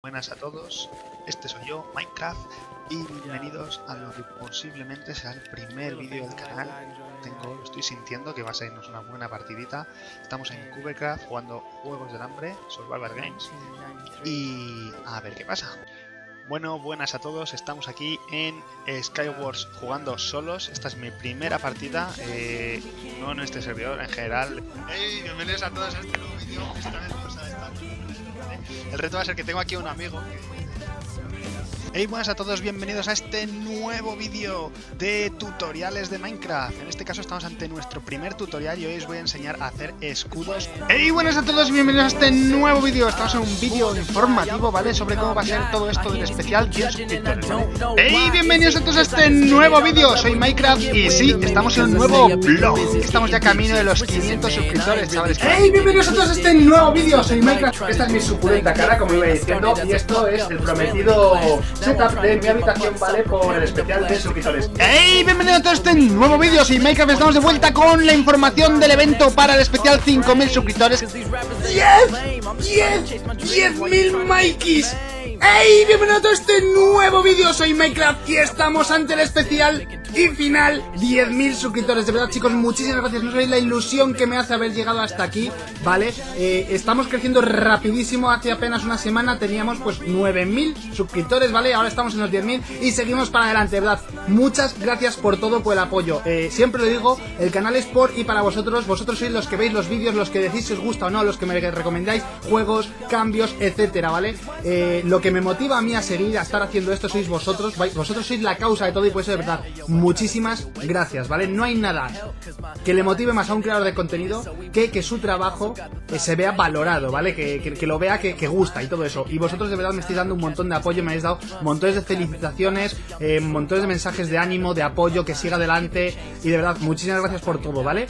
Buenas a todos, este soy yo, Minecraft, y bienvenidos a lo que posiblemente sea el primer vídeo del canal. Tengo, lo estoy sintiendo que va a sernos una buena partidita. Estamos en Cubecraft jugando Juegos del Hambre, Survivor Games, y a ver qué pasa. Bueno, buenas a todos, estamos aquí en Skywars jugando solos. Esta es mi primera partida, eh, no en este servidor, en general. ¡Hey! Bienvenidos a todos a este nuevo vídeo. El reto va a ser que tengo aquí un amigo. Hey, buenas a todos, bienvenidos a este nuevo vídeo de tutoriales de Minecraft. En este caso estamos ante nuestro primer tutorial y hoy os voy a enseñar a hacer escudos. Hey, buenas a todos, bienvenidos a este nuevo vídeo. Estamos en un vídeo informativo, ¿vale? Sobre cómo va a ser todo esto del especial 100 suscriptores, ¿vale? Hey, bienvenidos a todos a este nuevo vídeo. Soy Minecraft y sí, estamos en un nuevo blog. Estamos ya camino de los 500 suscriptores, chavales. Hey, bienvenidos a todos a este nuevo vídeo. Soy Minecraft. Esta es mi suculenta cara, como iba diciendo, y esto es el prometido setup de mi habitación, ¿vale? Por el especial de suscriptores. ¡Hey! Bienvenidos a todo este nuevo vídeo, soy Minecraft, estamos de vuelta con la información del evento para el especial 5000 suscriptores. ¡10! ¡10! ¡10.000 Mikeys! ¡Hey! Bienvenidos a todo este nuevo vídeo, soy Minecraft y estamos ante el especial y final 10.000 suscriptores. De verdad, chicos, muchísimas gracias. No sabéis la ilusión que me hace haber llegado hasta aquí, ¿vale? Eh, estamos creciendo rapidísimo. Hace apenas una semana teníamos pues 9.000 suscriptores, ¿vale? Ahora estamos en los 10.000 y seguimos para adelante, de verdad. Muchas gracias por todo, por el apoyo. Eh, siempre lo digo, el canal es por y para vosotros. Vosotros sois los que veis los vídeos, los que decís si os gusta o no, los que me recomendáis juegos, cambios, etcétera, ¿vale? Eh, lo que me motiva a mí a seguir, a estar haciendo esto, sois vosotros. Vosotros sois la causa de todo y por eso, de verdad, muchísimas gracias, ¿vale? No hay nada que le motive más a un creador de contenido que que su trabajo eh, se vea valorado, ¿vale? Que, que, lo vea que, que, gusta y todo eso. Y vosotros de verdad me estáis dando un montón de apoyo, me habéis dado montones de felicitaciones, eh, montones de mensajes de ánimo, de apoyo, que siga adelante. Y de verdad, muchísimas gracias por todo, ¿vale?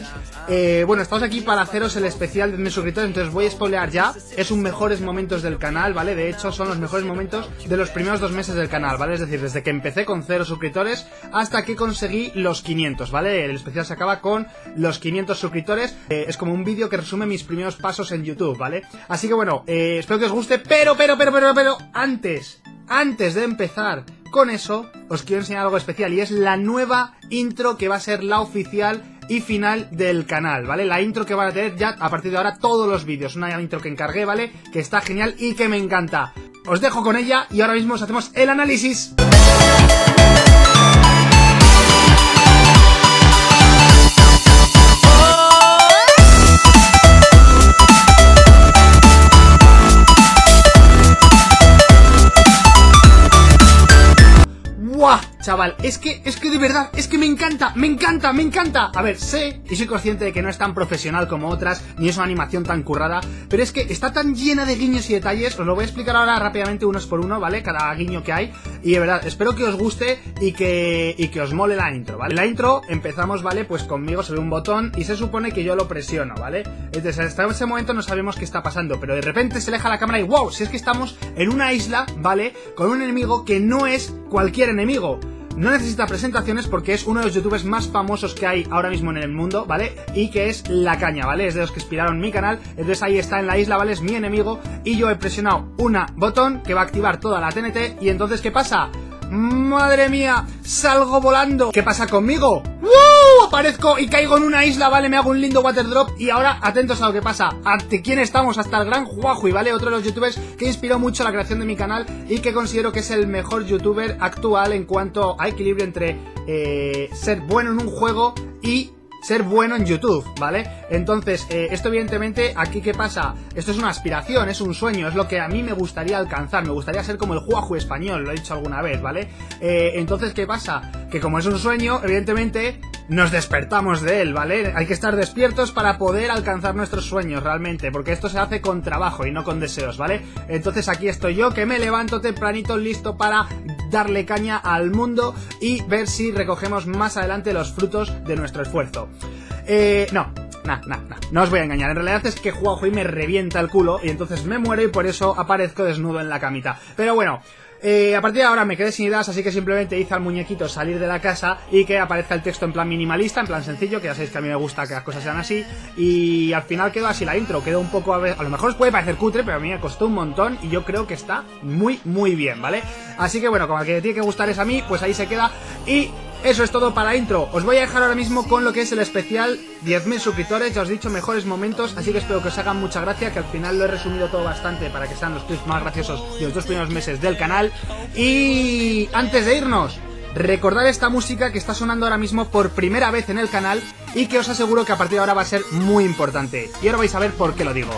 Eh, bueno, estamos aquí para haceros el especial de mis suscriptores, entonces voy a spoilear ya. Es un mejores momentos del canal, ¿vale? De hecho, son los mejores momentos de los primeros dos meses del canal, ¿vale? Es decir, desde que empecé con cero suscriptores hasta que conseguí los 500, ¿vale? El especial se acaba con los 500 suscriptores. Eh, es como un vídeo que resume mis primeros pasos en YouTube, ¿vale? Así que bueno, eh, espero que os guste, pero, pero, pero, pero, pero, antes, antes de empezar con eso, os quiero enseñar algo especial y es la nueva intro que va a ser la oficial y final del canal, ¿vale? La intro que van a tener ya a partir de ahora todos los vídeos. Una intro que encargué, ¿vale? Que está genial y que me encanta. Os dejo con ella y ahora mismo os hacemos el análisis. Chaval, es que, es que de verdad, es que me encanta, me encanta, me encanta. A ver, sé y soy consciente de que no es tan profesional como otras, ni es una animación tan currada, pero es que está tan llena de guiños y detalles, os lo voy a explicar ahora rápidamente unos por uno, ¿vale? Cada guiño que hay, y de verdad, espero que os guste y que, y que os mole la intro, ¿vale? La intro empezamos, ¿vale? Pues conmigo sobre un botón y se supone que yo lo presiono, ¿vale? Entonces, hasta ese momento no sabemos qué está pasando, pero de repente se aleja la cámara y wow, si es que estamos en una isla, ¿vale? Con un enemigo que no es cualquier enemigo. No necesita presentaciones porque es uno de los youtubers más famosos que hay ahora mismo en el mundo, ¿vale? Y que es La Caña, ¿vale? Es de los que inspiraron mi canal. Entonces ahí está en la isla, ¿vale? Es mi enemigo. Y yo he presionado una botón que va a activar toda la TNT. Y entonces, ¿qué pasa? ¡Madre mía! ¡Salgo volando! ¿Qué pasa conmigo? ¡Uh! Aparezco y caigo en una isla, ¿vale? Me hago un lindo water drop y ahora atentos a lo que pasa. ¿Ante quién estamos? Hasta el gran Huahui, ¿vale? Otro de los youtubers que inspiró mucho la creación de mi canal y que considero que es el mejor youtuber actual en cuanto a equilibrio entre eh, ser bueno en un juego y ser bueno en YouTube, ¿vale? Entonces, eh, esto evidentemente, aquí qué pasa, esto es una aspiración, es un sueño, es lo que a mí me gustaría alcanzar, me gustaría ser como el Juaju español, lo he dicho alguna vez, ¿vale? Eh, entonces, ¿qué pasa? Que como es un sueño, evidentemente, nos despertamos de él, ¿vale? Hay que estar despiertos para poder alcanzar nuestros sueños realmente, porque esto se hace con trabajo y no con deseos, ¿vale? Entonces aquí estoy yo que me levanto tempranito listo para darle caña al mundo y ver si recogemos más adelante los frutos de nuestro esfuerzo. Eh, no, nah, nah, nah. No os voy a engañar. En realidad es que Huawei me revienta el culo y entonces me muero y por eso aparezco desnudo en la camita. Pero bueno. Eh, a partir de ahora me quedé sin ideas, así que simplemente hice al muñequito salir de la casa y que aparezca el texto en plan minimalista, en plan sencillo, que ya sabéis que a mí me gusta que las cosas sean así. Y al final quedó así la intro, quedó un poco a, ver, a lo mejor os puede parecer cutre, pero a mí me costó un montón y yo creo que está muy, muy bien, ¿vale? Así que bueno, como al que tiene que gustar es a mí, pues ahí se queda. Y eso es todo para intro. Os voy a dejar ahora mismo con lo que es el especial 10.000 suscriptores. Ya os he dicho mejores momentos, así que espero que os hagan mucha gracia. Que al final lo he resumido todo bastante para que sean los clips más graciosos de los dos primeros meses del canal. Y antes de irnos, recordad esta música que está sonando ahora mismo por primera vez en el canal y que os aseguro que a partir de ahora va a ser muy importante. Y ahora vais a ver por qué lo digo.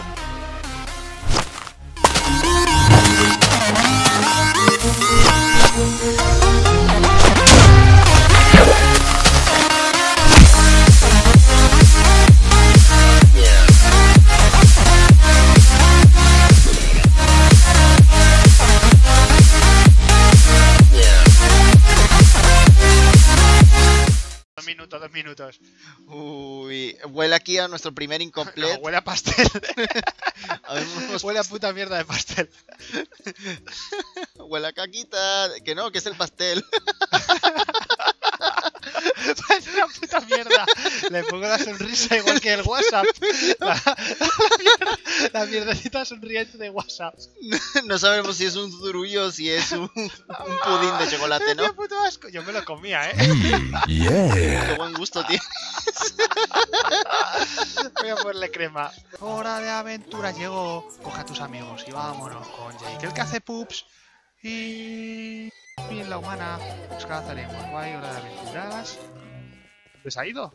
Minutos. Uy, huele aquí a nuestro primer No, incompleto. huele a pastel. Habemos- huele a puta mierda de pastel. huele a caquita. Que no, que es el pastel. Parece una puta mierda. Le pongo la sonrisa igual que el WhatsApp. La, la mierda- la mierdecita sonriente de WhatsApp. no sabemos si es un zurullo o si es un, un pudín de chocolate, ¿no? puto asco. Yo me lo comía, ¿eh? Qué buen gusto tiene. Voy a ponerle crema. Hora de aventura llegó. Coge a tus amigos y vámonos con Jake, el que hace pups. Y. Y en la humana nos cazaremos. Guay, hora de aventuras. ¿Dónde se ha ido?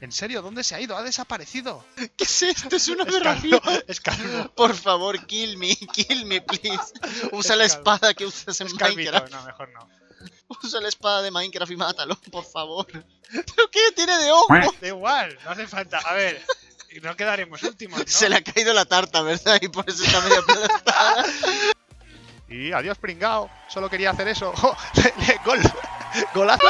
¿En serio? ¿Dónde se ha ido? Ha desaparecido. ¿Qué es esto? Es una aberración. Es calvo. Por favor, kill me, kill me, please. Usa la Es calvo. espada que usas en Es. Minecraft. No, mejor no. Usa la espada de Minecraft y mátalo, por favor. ¿Pero qué? Tiene de ojo. Da igual, no hace falta. A ver, no quedaremos últimos, ¿no? Se le ha caído la tarta, ¿verdad? Y por eso está medio aplastada. Y adiós, pringao. Solo quería hacer eso. ¡Oh! ¡Gol! ¡Golazo!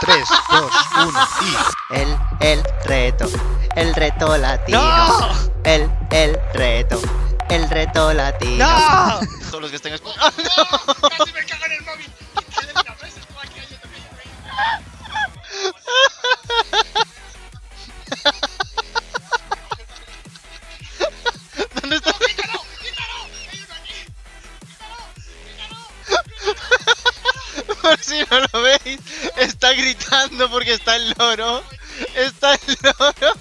3, 2, 1 y. El, el reto, el reto latino. ¡No! El, el reto, el reto latino. ¡No! Todos los que estén escuchando. ¡Casi me cago en el móvil! Porque está el loro. Está el loro.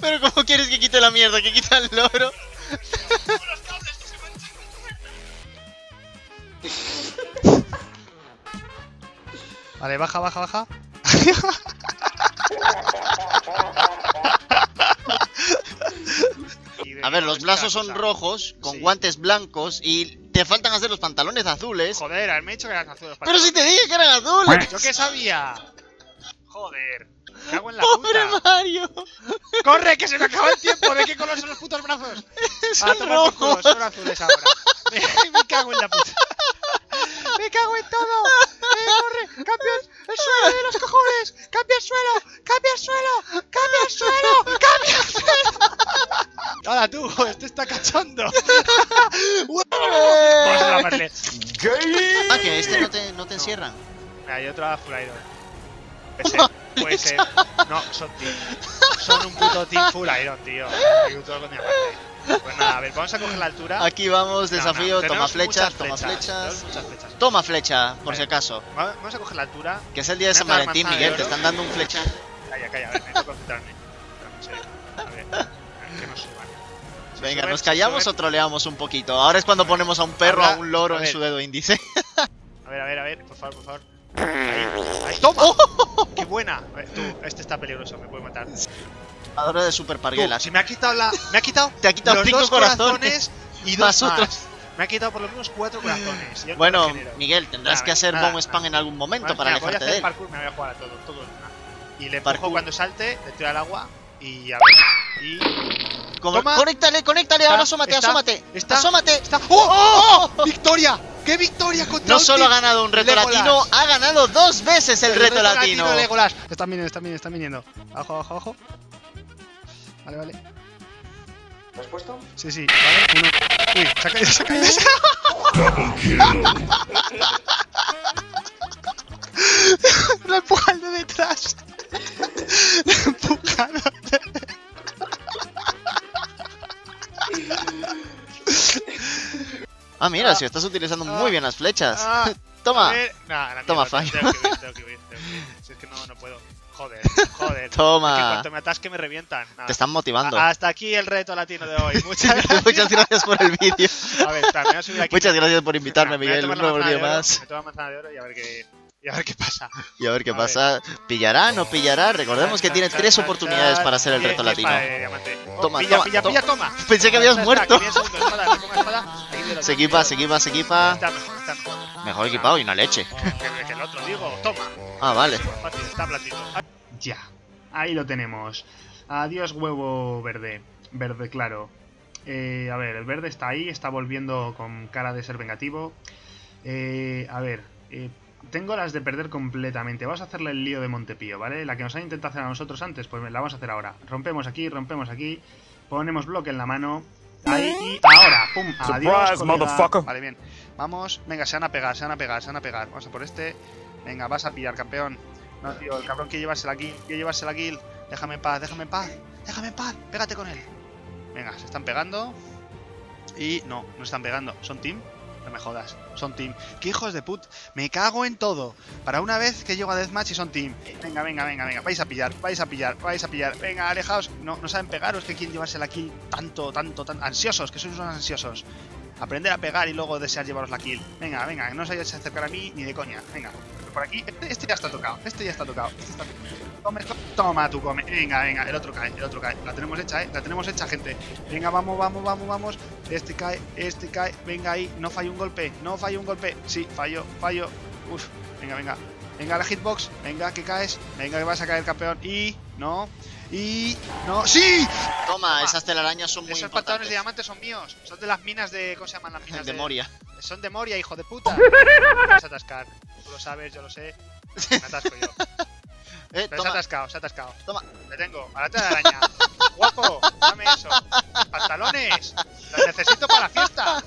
Pero ¿cómo quieres que quite la mierda? Que quita el loro. Vale, baja, baja, baja. A ver, los brazos son rojos, con guantes blancos y te faltan hacer los pantalones azules. Joder, me he dicho que eran azules. Pero si te dije que eran azules. ¿Yo qué sabía? Joder. Me cago en la Pobre puta. Mario. ¡Corre, que se me acaba el tiempo! ¿De qué color son los putos brazos? Son rojos. son azules ahora. Me, me cago en la puta. ¡Me cago en todo! ¡Eh, corre! ¡Cambia el suelo de los cojones! ¡Cambia el suelo! ¡Cambia el suelo! ¡Cambia el suelo! ¡Cambia el suelo! ¡Hala tú! ¡Este está cachondo! Otro azul Iron. Puede ser, puede ser. No, son team. Son un puto team full Iron, tío. Pues nada, a ver, vamos a coger la altura. Aquí vamos, No, no, desafío, toma flechas, toma flechas. flechas. Toma flecha, por Vale. si acaso. Va- Vamos a coger la altura. Que es el día de San Valentín, Miguel, te están dando un flecha. Calla, calla, a ver, necesito concentrarme. A ver, que no suban. Si Venga, ¿nos callamos o troleamos un poquito? Ahora es cuando ponemos a un perro, a un loro a en su dedo índice. A ver, a ver, a ver, por favor, por favor. Ahí, ahí. ¡Toma! ¡Qué buena! Ver, tú, este está peligroso, me puede matar. Ahora de Super Tú, Parguelas. si me ha quitado la. Me ha quitado. Te ha quitado los cinco dos corazones. y dos más. otros. Me ha quitado por lo menos cuatro corazones. Yo Bueno. Miguel, tendrás Nada, que hacer nada, bomb spam nada. en algún momento Vale, para mira, voy a alejarte hacer de él. parkour, me voy a jugar a todo, todo. Y le empujo Parkour. cuando salte, le tiro al agua y a ver. Y. Como- Toma. Conéctale, conéctale, Está, ahora asómate, está, asómate. está. Asómate. ¡Está! ¡Oh! ¡Oh! ¡Victoria! ¡Qué victoria contra No solo ha ganado un reto Legolas. latino, ha ganado dos veces el, reto, latino. de Legolas. Están viniendo, están viniendo, están viniendo. Abajo, abajo, abajo. Vale, vale. ¿Lo has puesto? Sí, sí, vale. Uno. Uy, se ha caído, se ha caído. Lo de detrás. Lo he empujado. Ah, mira, si estás utilizando muy bien las flechas. Ah, Toma. No, Toma, fallo. Si es que no, no puedo. Joder, joder. Toma. Es que en cuanto me atasque me revientan. Nada. Te están motivando. A- Hasta aquí el reto latino de hoy. Muchas gracias. Muchas gracias por el vídeo. A ver, espera, me voy a subir aquí. Muchas gracias por invitarme, Me voy a Miguel. Un nuevo vídeo más. Me tomo manzana de oro y a ver qué, y a ver qué pasa. Y a ver qué A pasa. ¿Pillará? ¿No pillará? Recordemos que tiene tres oportunidades para hacer el reto latino. Oh, Toma, pilla, toma, pilla, toma. pilla, toma. Pensé que habías muerto. está, 10 segundos, espada, me pongo espada. Aquí miro, Se equipa, se equipa, se equipa. Mejor, equipado y una leche. Que, que el otro, digo, toma. Ah, vale. Ya, ahí lo tenemos. Adiós, huevo verde. Verde claro. Eh, a ver, el verde está ahí, está volviendo con cara de ser vengativo. Eh, a ver, eh, tengo las de perder completamente. Vamos a hacerle el lío de Montepío, ¿vale? La que nos han intentado hacer a nosotros antes, pues la vamos a hacer ahora. Rompemos aquí, rompemos aquí. Ponemos bloque en la mano. Ahí y ahora. ¡Pum! Adiós, colega. motherfucker. Vale, bien. Vamos. Venga, se van a pegar, se van a pegar, se van a pegar. Vamos a por este. Venga, vas a pillar, campeón. No, tío, el cabrón quiere llevarse la kill. Quiere llevarse la kill. Déjame en paz, déjame en paz. Déjame en paz. Pégate con él. Venga, se están pegando. Y no, no están pegando. Son team. No me jodas. Son team. ¡Qué hijos de put! Me cago en todo. Para una vez que llego a Deathmatch y son team. Venga, venga, venga, venga. Vais a pillar, vais a pillar, vais a pillar. Venga, alejaos. No, no saben pegar. ¿O es que quieren llevarse la kill tanto, tanto, tan ansiosos? Que sois unos ansiosos. Aprender a pegar y luego desear llevaros la kill. Venga, venga, no os hayáis a acercar a mí ni de coña. Venga, por aquí. Este, este ya está tocado. Este ya está tocado. Este está Come, come. Toma, tú come. Venga, venga, el otro cae, el otro cae. La tenemos hecha, eh. La tenemos hecha, gente. Venga, vamos, vamos, vamos, vamos. Este cae, este cae. Venga ahí. No fallo un golpe. No fallo un golpe. Sí, fallo, fallo. Uf. Venga, venga. Venga, la hitbox. Venga, que caes. Venga, que vas a caer, campeón. Y. No. Y. No. ¡Sí! Toma, esas telarañas son muy Esos pantalones de diamantes son míos. Son de las minas de. ¿Cómo se llaman las minas? De Moria. Son de Moria, hijo de puta. Te vas a atascar. Tú lo sabes, yo lo sé. Me atasco yo. Eh, Pero se ha toma. atascado, se ha atascado. Toma. Le tengo. Ahora te da araña. Guapo, dame eso. Pantalones. Los necesito para la fiesta.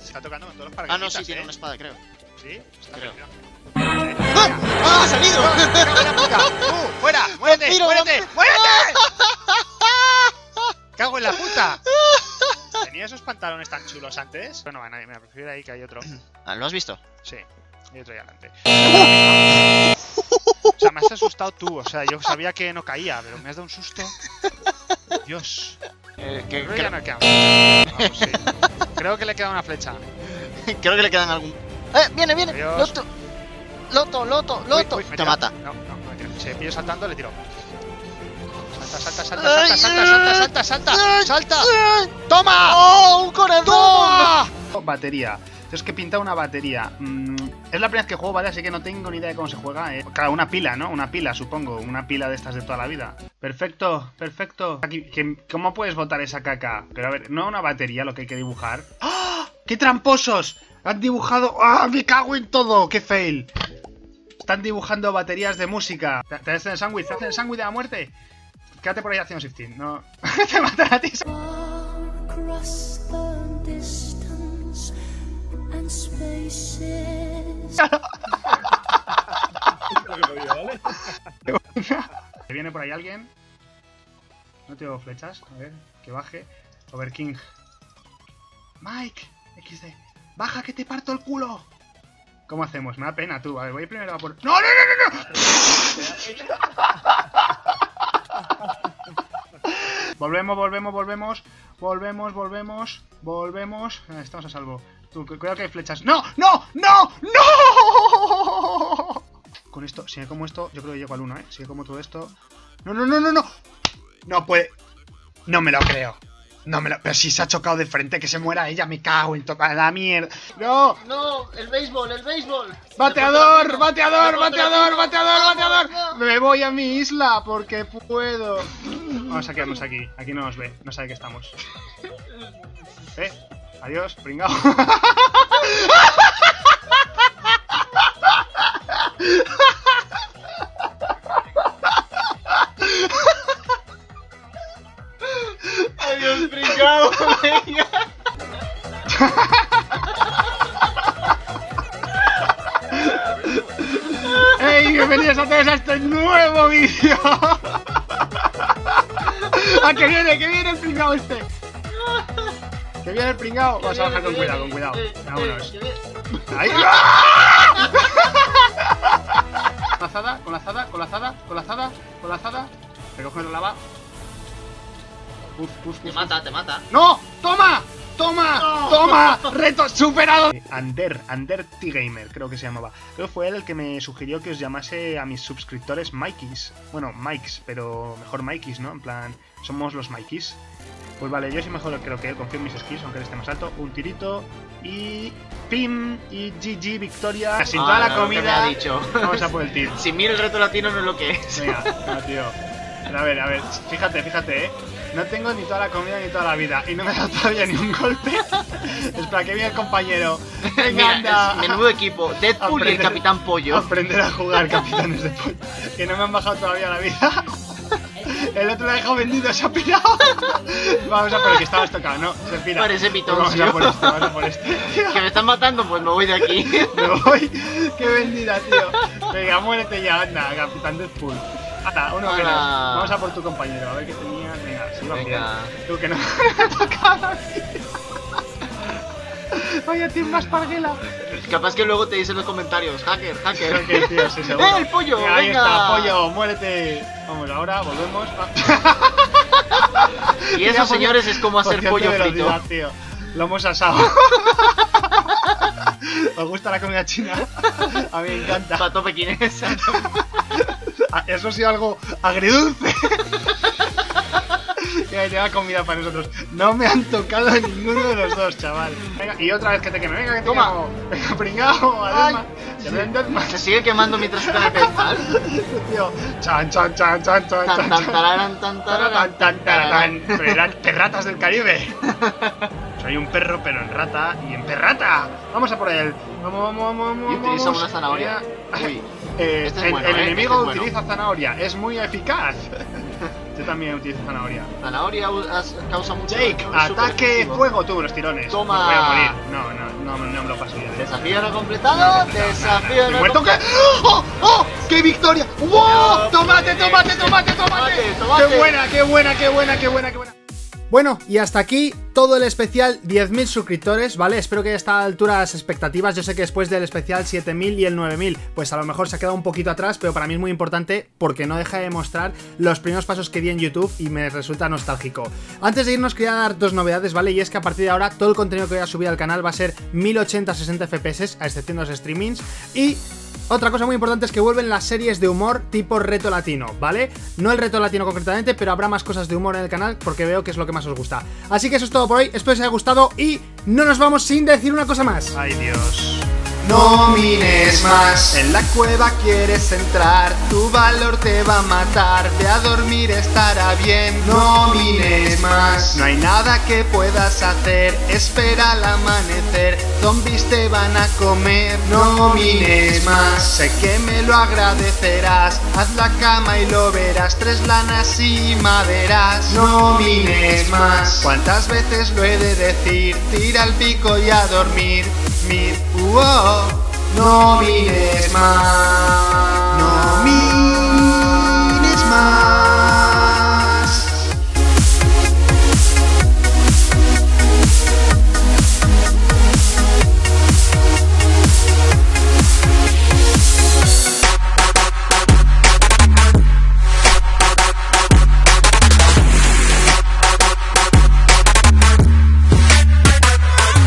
Se está tocando con todos los Ah, no, sí, tiene ¿eh? una espada, creo. ¿Sí? Está Creo. bien. ¡Ah! ¡Ah, ha salido! ¡Me cago en la puta! ¡Tú, fuera! ¡Muérete! Vampiro, ¡Muérete! vampiro. ¡Muérete! ¡Cago en la puta! ¿Tenía esos pantalones tan chulos antes? Bueno, nadie me prefiero ahí que hay otro. Ah, ¿Lo has visto? Sí, hay otro ahí adelante. O sea, me has asustado tú. O sea, yo sabía que no caía, pero me has dado un susto. Dios. Eh, que- Creo que no queda. Vamos, sí. Creo que le queda una flecha. creo que le quedan algún. ¡Eh! ¡Viene, viene! Adiós. ¡Loto! ¡Loto, loto! Uy, Te mata. No, no, no me. Si pillo saltando, le tiro. Salta, salta, salta, salta, salta, salta, salta, salta, salta. ¡Toma! ¡Oh, un corazón! ¡Toma! Batería. Entonces que pinta una batería. Mm, es la primera vez que juego, ¿vale? Así que no tengo ni idea de cómo se juega. Eh. Claro, una pila, ¿no? Una pila, supongo. Una pila de estas de toda la vida. Perfecto, perfecto. Aquí, que- ¿Cómo puedes botar esa caca? Pero a ver, no una batería lo que hay que dibujar. ¡Ah! ¡Qué tramposos! Han dibujado... ¡Ah! ¡Me cago en todo! ¡Qué fail! Están dibujando baterías de música. ¿Te, te hacen el sándwich? ¿Te hacen el sándwich de la muerte? Quédate por ahí haciendo shifting. No... te matan a ti. ¿Te viene por ahí alguien? No tengo flechas. A ver, que baje. Overking. Mike, XD. Baja que te parto el culo. ¿Cómo hacemos? Me da pena tú. A ver, voy primero a por. ¡No, no, no, no! volvemos, volvemos, volvemos. Volvemos, volvemos. Volvemos. Ah, Estamos a salvo. Tú, cu- cuidado que hay flechas. ¡No! ¡No! ¡No! ¡No! Con esto, si me como esto, yo creo que llego al 1, ¿eh? Si me como todo esto. ¡No, no, no, no, no! No puede. No me lo creo. No me lo. Pero si se ha chocado de frente, que se muera ella, me cago en toda la mierda. ¡No! ¡No! ¡El béisbol! ¡El béisbol! ¡Bateador! ¡Bateador! ¡Bateador! ¡Bateador! ¡Bateador! ¡Me voy a mi isla! Porque puedo. Vamos a quedarnos aquí. Aquí no nos ve. No sabe que estamos. ¿Eh? Adiós, pringao. Pringao, venga. ¡Hey! Bienvenidos a todos a este nuevo vídeo. ¡Ah, que viene, que viene el pringao este! ¡Que viene el pringao! Vamos a bajar con cuidado, con cuidado. Vámonos. ¡Ahí! Con la azada, con la azada, con la azada, con la azada, con la azada. Recoge la lava. Uf, uf, Te uf. mata, te mata. ¡No! ¡Toma! ¡Toma! ¡Toma! ¡Reto superado! Ander, Ander T-Gamer, creo que se llamaba. Creo que fue él el que me sugirió que os llamase a mis suscriptores Mikeys. Bueno, Mikes, pero mejor Mikeys, ¿no? En plan, somos los Mikeys. Pues vale, yo sí mejor creo que él, confío en mis skills, aunque él esté más alto. Un tirito y... ¡Pim! Y GG, victoria. Sin toda Ah, la comida... ha dicho. Vamos a por el tiro. Si mira el reto latino no es lo que es. Venga, no, tío. Pero a ver, a ver, fíjate, fíjate, eh. No tengo ni toda la comida ni toda la vida y no me ha dado todavía ni un golpe. Espera, que viene el compañero. Venga, Mira, anda. es menudo equipo. Deadpool y el Capitán Pollo. Aprender a jugar capitanes de pollo. Que no me han bajado todavía la vida. El otro lo ha dejado vendido, se ha pirado. Vamos a por el que estabas tocado, no, se pira. Parece Pues Vamos a por este, vamos a por este. Que me están matando, pues me voy de aquí. Me voy. Qué vendida, tío. Venga, muérete ya, anda, capitán Deadpool. Anda, uno menos. Hala. Vamos a por tu compañero, a ver qué tenía. Venga, bien. Venga. Tú que no. Vaya, tío, más parguela. Capaz que luego te dicen en los comentarios, hacker, hacker. Ok, tío, sí, seguro. ¡Eh, el pollo! Venga, ahí está, pollo, muérete. Vamos, ahora volvemos. Y eso, señores, es como hacer pollo frito. tío. Lo hemos asado. ¿Os gusta la comida china? A mí me encanta. Pato pequinés. Ah, Eso ha sido algo agridulce. Lleva comida para nosotros. No me han tocado ninguno de los dos, chaval. Venga, y otra vez que te queme. Venga, que te Toma. Venga, pringao, además. Se sigue quemando mientras está en el pedestal. tío. Chan, chan, chan, chan, chan, Tan, chan, tan, tararán, tan, tararán, Tan, tan, tararán. tararán. Perra- Perratas del Caribe. Soy un perro, pero en rata y en perrata. Vamos a por él. Vamos, vamos, vamos, vamos. Y utiliza una zanahoria. Uy. Eh, Este es el, bueno, el ¿eh? enemigo Este es bueno. utiliza zanahoria, es muy eficaz. Yo también utilizo zanahoria. Zanahoria causa mucho Jake, ataque fuego, tú, los tirones. Toma. Me voy a morir. No, no, no, no me lo paso bien. Desafío no completado. Desafío ¿Estoy no muerto? ¿Qué? completado. ¡Oh! ¡Oh! ¡Qué victoria! ¡Wow! ¡Tomate, tomate, tomate, tomate! Tomate, tomate. ¡Qué buena, qué buena, qué buena, qué buena, qué buena! Bueno, y hasta aquí todo el especial 10.000 suscriptores, ¿vale? Espero que haya estado a la altura de las expectativas. Yo sé que después del especial 7.000 y el 9.000, pues a lo mejor se ha quedado un poquito atrás, pero para mí es muy importante porque no deja de mostrar los primeros pasos que di en YouTube y me resulta nostálgico. Antes de irnos quería dar dos novedades, ¿vale? Y es que a partir de ahora todo el contenido que voy a subir al canal va a ser 1080-60 FPS, a excepción de los streamings, y otra cosa muy importante es que vuelven las series de humor tipo reto latino, ¿vale? No el reto latino concretamente, pero habrá más cosas de humor en el canal porque veo que es lo que más os gusta. Así que eso es todo por hoy, espero que os haya gustado y no nos vamos sin decir una cosa más. Ay Dios. No mires más, en la cueva quieres entrar, tu valor te va a matar, ve a dormir estará bien, no mires más, no hay nada que puedas hacer, espera al amanecer, zombies te van a comer, no mires más, sé que me lo agradecerás, haz la cama y lo verás, tres lanas y maderas, no mires más, cuántas veces lo he de decir, tira el pico y a dormir, mir, uo, no mires más, no